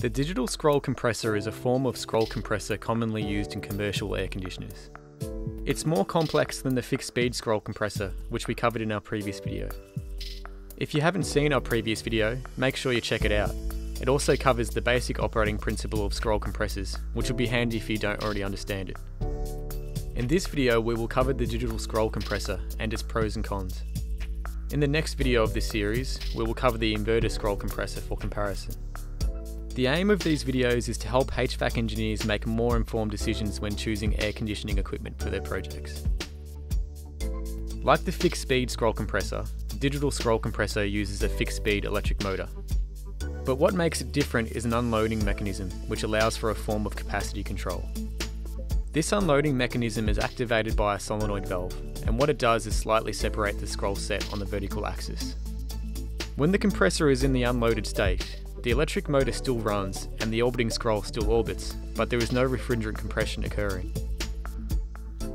The digital scroll compressor is a form of scroll compressor commonly used in commercial air conditioners. It's more complex than the fixed speed scroll compressor, which we covered in our previous video. If you haven't seen our previous video, make sure you check it out. It also covers the basic operating principle of scroll compressors, which will be handy if you don't already understand it. In this video, we will cover the digital scroll compressor and its pros and cons. In the next video of this series, we will cover the inverter scroll compressor for comparison. The aim of these videos is to help HVAC engineers make more informed decisions when choosing air conditioning equipment for their projects. Like the fixed speed scroll compressor, the digital scroll compressor uses a fixed speed electric motor. But what makes it different is an unloading mechanism, which allows for a form of capacity control. This unloading mechanism is activated by a solenoid valve, and what it does is slightly separate the scroll set on the vertical axis. When the compressor is in the unloaded state, the electric motor still runs and the orbiting scroll still orbits, but there is no refrigerant compression occurring.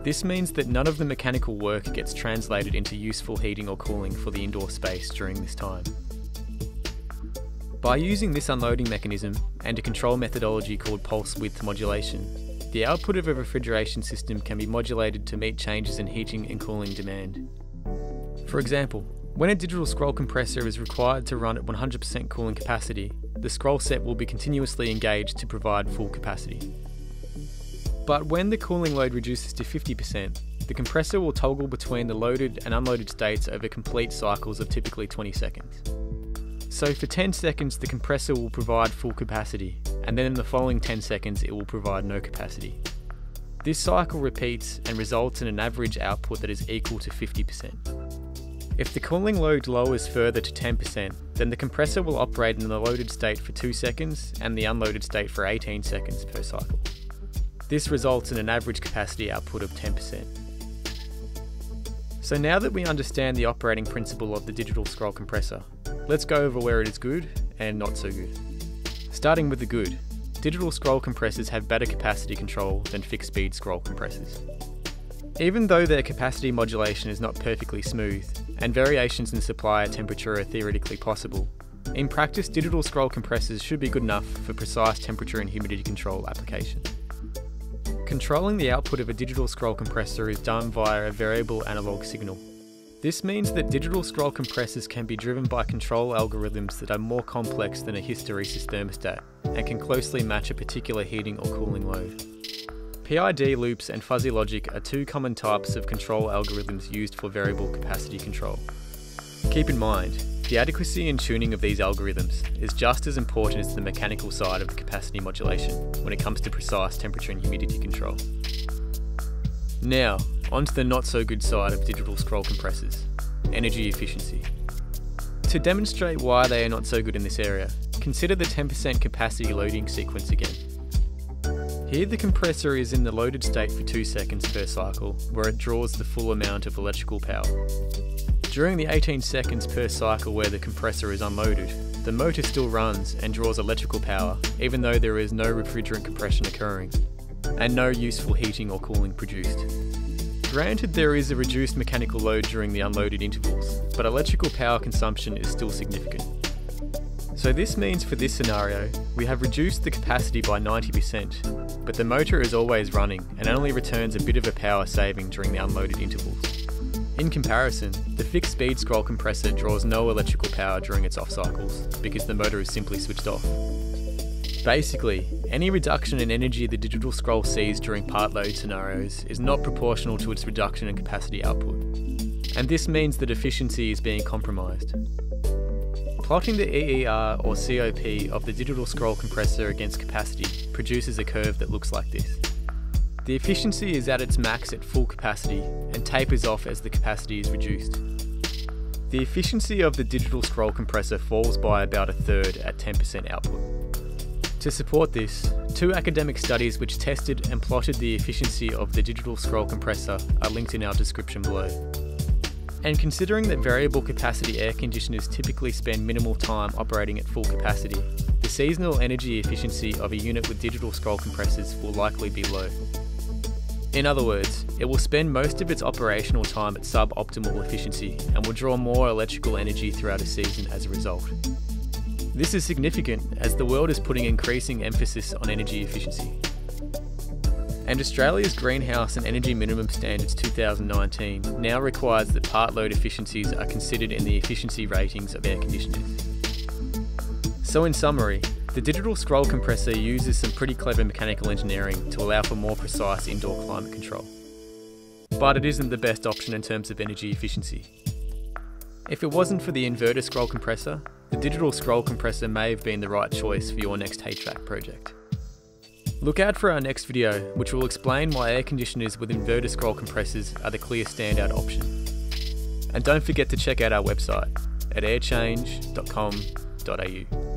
This means that none of the mechanical work gets translated into useful heating or cooling for the indoor space during this time. By using this unloading mechanism and a control methodology called pulse width modulation, the output of a refrigeration system can be modulated to meet changes in heating and cooling demand. For example, when a digital scroll compressor is required to run at 100% cooling capacity, the scroll set will be continuously engaged to provide full capacity. But when the cooling load reduces to 50%, the compressor will toggle between the loaded and unloaded states over complete cycles of typically 20 seconds. So for 10 seconds the compressor will provide full capacity, and then in the following 10 seconds it will provide no capacity. This cycle repeats and results in an average output that is equal to 50%. If the cooling load lowers further to 10%, then the compressor will operate in the loaded state for 2 seconds and the unloaded state for 18 seconds per cycle. This results in an average capacity output of 10%. So now that we understand the operating principle of the digital scroll compressor, let's go over where it is good and not so good. Starting with the good, digital scroll compressors have better capacity control than fixed speed scroll compressors. Even though their capacity modulation is not perfectly smooth, and variations in supply temperature are theoretically possible, in practice digital scroll compressors should be good enough for precise temperature and humidity control applications. Controlling the output of a digital scroll compressor is done via a variable analog signal. This means that digital scroll compressors can be driven by control algorithms that are more complex than a hysteresis thermostat and can closely match a particular heating or cooling load. PID loops and fuzzy logic are two common types of control algorithms used for variable capacity control. Keep in mind, the adequacy and tuning of these algorithms is just as important as the mechanical side of capacity modulation when it comes to precise temperature and humidity control. Now, onto the not so good side of digital scroll compressors energy efficiency. To demonstrate why they are not so good in this area, consider the 10% capacity loading sequence again. Here the compressor is in the loaded state for 2 seconds per cycle, where it draws the full amount of electrical power. During the 18 seconds per cycle where the compressor is unloaded, the motor still runs and draws electrical power, even though there is no refrigerant compression occurring, and no useful heating or cooling produced. Granted there is a reduced mechanical load during the unloaded intervals, but electrical power consumption is still significant. So this means for this scenario, we have reduced the capacity by 90%, but the motor is always running and only returns a bit of a power saving during the unloaded intervals. In comparison, the fixed speed scroll compressor draws no electrical power during its off cycles because the motor is simply switched off. Basically, any reduction in energy the digital scroll sees during part load scenarios is not proportional to its reduction in capacity output. And this means that efficiency is being compromised. Plotting the EER or COP of the digital scroll compressor against capacity produces a curve that looks like this. The efficiency is at its max at full capacity and tapers off as the capacity is reduced. The efficiency of the digital scroll compressor falls by about a third at 10% output. To support this, two academic studies which tested and plotted the efficiency of the digital scroll compressor are linked in our description below. And considering that variable capacity air conditioners typically spend minimal time operating at full capacity, seasonal energy efficiency of a unit with digital scroll compressors will likely be low. In other words, it will spend most of its operational time at suboptimal efficiency and will draw more electrical energy throughout a season as a result. This is significant as the world is putting increasing emphasis on energy efficiency. And Australia's Greenhouse and Energy Minimum Standards 2019 now requires that part load efficiencies are considered in the efficiency ratings of air conditioners. So, in summary, the digital scroll compressor uses some pretty clever mechanical engineering to allow for more precise indoor climate control. But it isn't the best option in terms of energy efficiency. If it wasn't for the inverter scroll compressor, the digital scroll compressor may have been the right choice for your next HVAC project. Look out for our next video, which will explain why air conditioners with inverter scroll compressors are the clear standout option. And don't forget to check out our website at airchange.com.au.